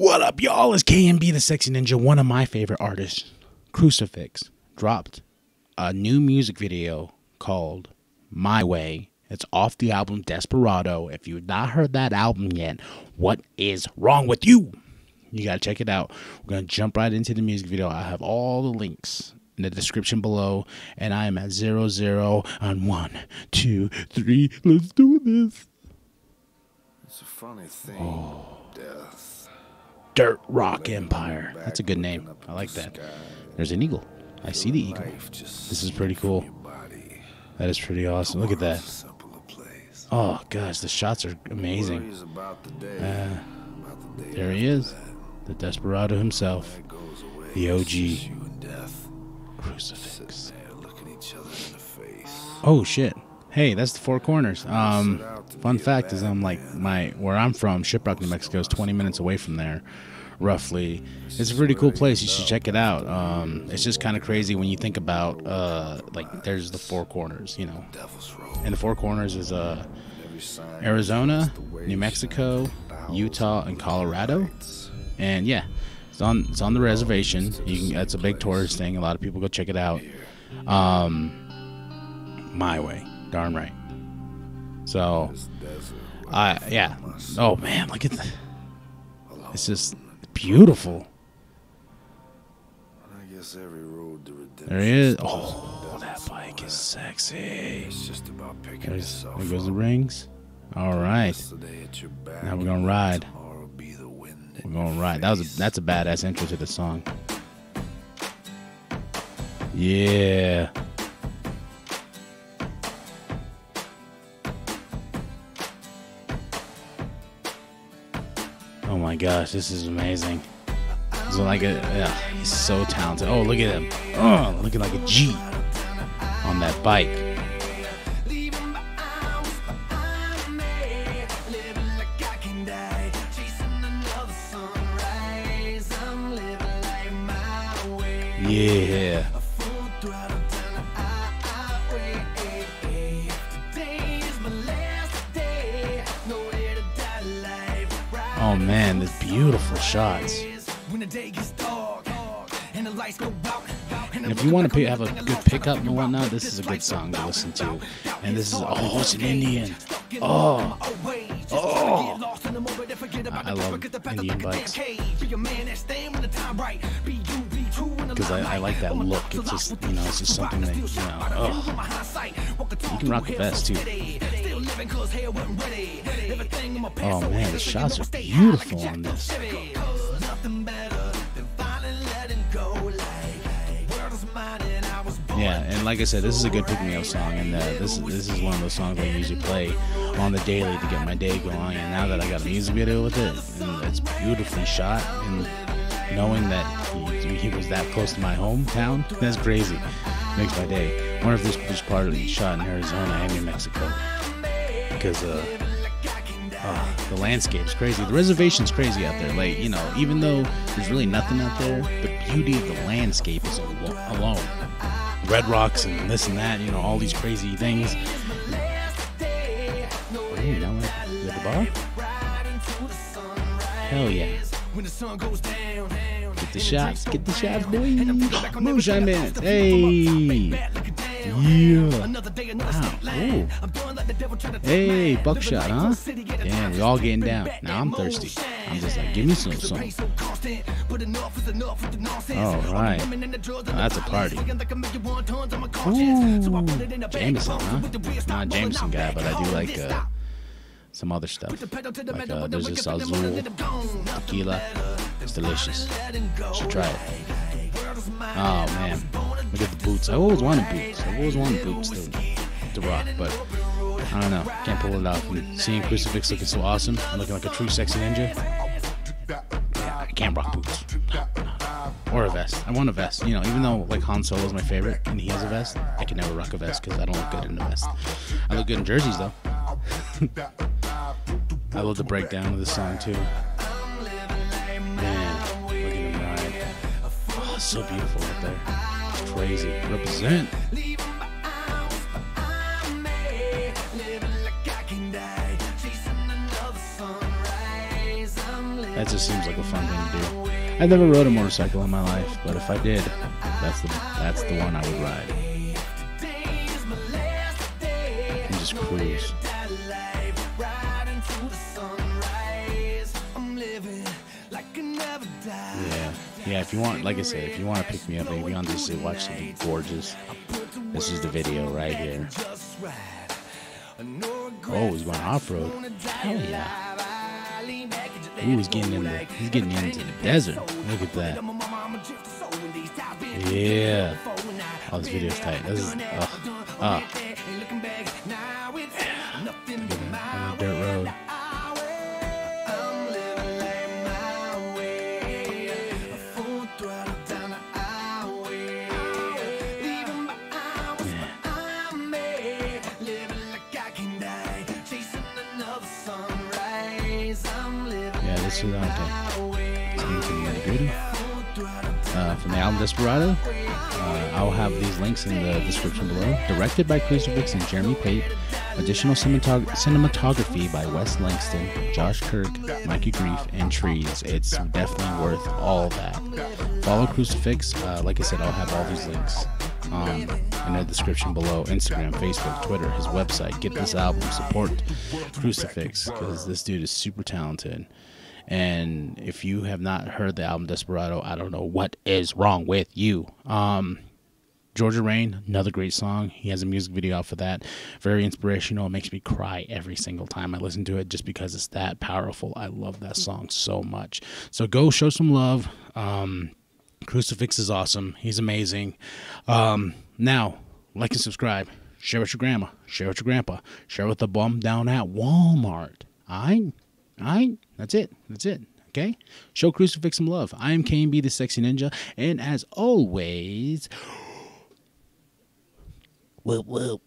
What up, y'all? It's KMB the Sexy Ninja, one of my favorite artists, Crucifix, dropped a new music video called My Way. It's off the album Desperado. If you've not heard that album yet, what is wrong with you? You gotta check it out. We're gonna jump right into the music video. I have all the links in the description below, and I am at zero zero on one, two, three. Let's do this. It's a funny thing, oh. death. Dirt Rock Empire. That's a good name. I like that. There's an eagle. I see the eagle. This is pretty cool. That is pretty awesome. Look at that. Oh gosh, the shots are amazing. Worries about the day. Uh, about the day there he is, the desperado himself, that goes away. the OG You and death crucifix. sitting there looking each other in the face. Oh shit. Hey, that's the Four Corners. Um, fun fact is, I'm like my where I'm from, Shiprock, New Mexico, is 20 minutes away from there, roughly. It's a pretty cool place. You should check it out. Um, it's just kind of crazy when you think about uh, like there's the Four Corners, you know, and the Four Corners is uh, Arizona, New Mexico, Utah, and Colorado. And yeah, it's on it's on the reservation. You can it's a big tourist thing. A lot of people go check it out. Um, my way, darn right. So, I yeah. Oh man, look at the. It's just beautiful. I guess every road to redemption. There he is. Oh, that bike is sexy. It's just about picking There's yourself there goes the rings. All right, Yesterday at your back, now we're gonna ride. tomorrow be the wind We're going your right. That was a, that's a badass intro to the song. Yeah. My gosh, this is amazing. Like a, yeah, he's so talented. Oh, look at him. Oh, looking like a G on that bike. Yeah. Oh man, the beautiful shots. And if you want to have a good pickup and whatnot, this is a good song to listen to. And this is oh, it's an Indian. Oh, oh. I, love Indian bikes because I, I like that look. It's just you know, it's just something that you know. Oh, you can rock a vest too. Oh man, the shots are beautiful on this. Yeah, and like I said, this is a good pick me up song, and uh, this is this is one of those songs I usually play on the daily to get my day going. And now that I got a music video with it, and it's beautifully shot, and knowing that he, he was that close to my hometown, that's crazy. Makes my day. I wonder if this was part of shot in Arizona and New Mexico, because uh, uh, the landscape's crazy. The reservation's crazy out there. Like you know, even though there's really nothing out there, the beauty of the landscape is alo- alone. Red rocks and this and that, you know, all these crazy things. Oh, you know at the bar? Hell yeah. Get the shots, get the shots, boy. Moonshine Man, Hey. Yeah. Wow. Hey, buckshot, huh? Damn, we all getting down. Now I'm thirsty. I'm just like, give me some, some. All right. That's a party. Ooh, Jameson, huh? Not Jameson guy, but I do like uh, some other stuff. Like uh, there's this Azul tequila. It's delicious. Should try it. Oh man, look at the boots. I always wanted boots. I always wanted boots to, to rock, but I don't know. Can't pull it off. And seeing Crucifix looking so awesome, and looking like a true sexy ninja. I can't rock boots. Or a vest. I want a vest. You know, even though like Han Solo is my favorite and he has a vest, I can never rock a vest because I don't look good in a vest. I look good in jerseys though. I love the breakdown of this song too. Man, look at him ride. Oh, so beautiful up there. Crazy. Represent. That just seems like a fun thing to do. I never rode a motorcycle in my life, but if I did, that's the that's the one I would ride. And just cruise. Yeah. If you want, like I said, if you want to pick me up, maybe on this to watch something gorgeous, this is the video right here. Oh, he's going off road. Hell yeah. Ooh, he's getting in the he's getting into the desert. Look at that. Yeah. Oh, this video's tight. This is uh. Good. Uh, from the album Desperado. Uh, I'll have these links in the description below. Directed by Crucifix and Jeremy Pape. Additional cinematog- cinematography by Wess Langston, Josh Kirk, Mikey Graef, and Trees. It's definitely worth all that. Follow Crucifix. Uh, like I said, I'll have all these links um, in the description below Instagram, Facebook, Twitter, his website. Get this album, support Crucifix because this dude is super talented. And if you have not heard the album Desperado, I don't know what is wrong with you. Um, Georgia Rain, another great song. He has a music video out for that. Very inspirational. It makes me cry every single time I listen to it just because it's that powerful. I love that song so much. So go show some love. Um, Crucifix is awesome. He's amazing. Um, now, like and subscribe. Share with your grandma. Share with your grandpa. Share with the bum down at Walmart. Right? All right? That's it. That's it. Okay? Show Crucifix some love. I am KMB, the Sexy Ninja. And as always, whoop whoop.